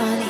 sorry